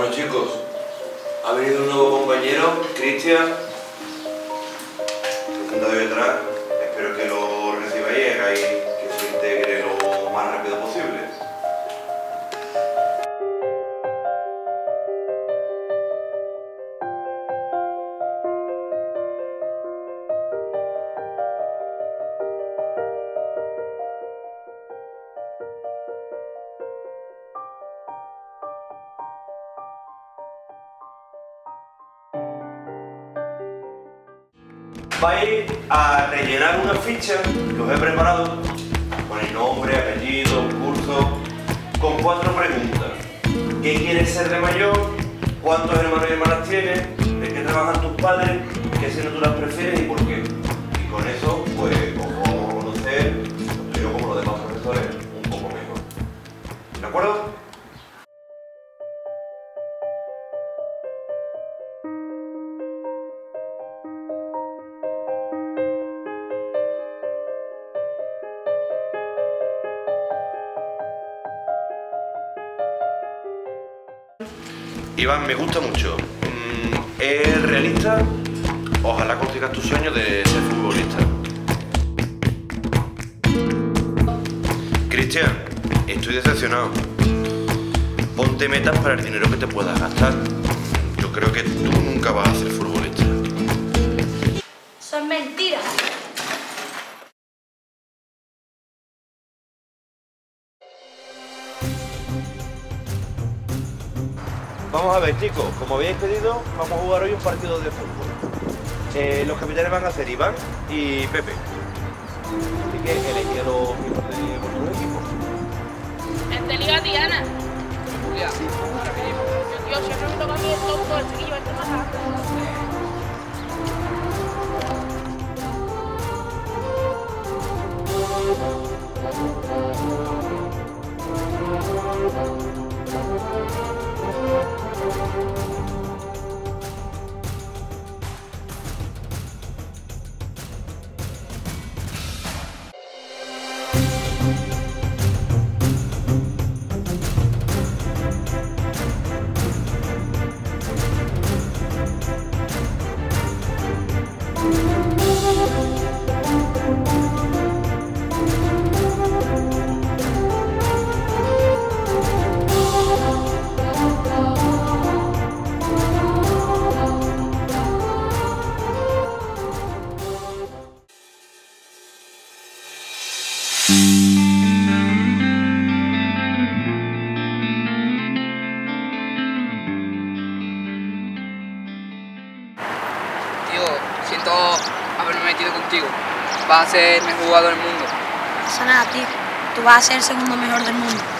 Bueno chicos, ha venido un nuevo compañero, Cristian, sentado ahí detrás. Espero que lo recibáis y que se integre lo más rápido posible. Vais a rellenar una ficha que os he preparado con el nombre, apellido, curso, con cuatro preguntas. ¿Qué quieres ser de mayor? ¿Cuántos hermanos y hermanas tienes? ¿De qué trabajan tus padres? ¿Qué asignaturas prefieres y por qué? Y con eso, pues, Iván, me gusta mucho. Mm, es realista. Ojalá consigas tu sueño de ser futbolista. Cristian, estoy decepcionado. Ponte metas para el dinero que te puedas gastar. Yo creo que tú nunca vas a ser futbolista. Son mentiras. Vamos a ver, chicos, como habéis pedido, vamos a jugar hoy un partido de fútbol. Eh, los capitanes van a ser Iván y Pepe. Así que elegí a los miembros de vuestros equipos. Este liga Diana. Julia. Yo, yo siempre me toca a mí el tonto, el chiquillo, este más alto. Tío, siento haberme metido contigo. Vas a ser el mejor jugador del mundo. No pasa nada, tío. Tú vas a ser el segundo mejor del mundo.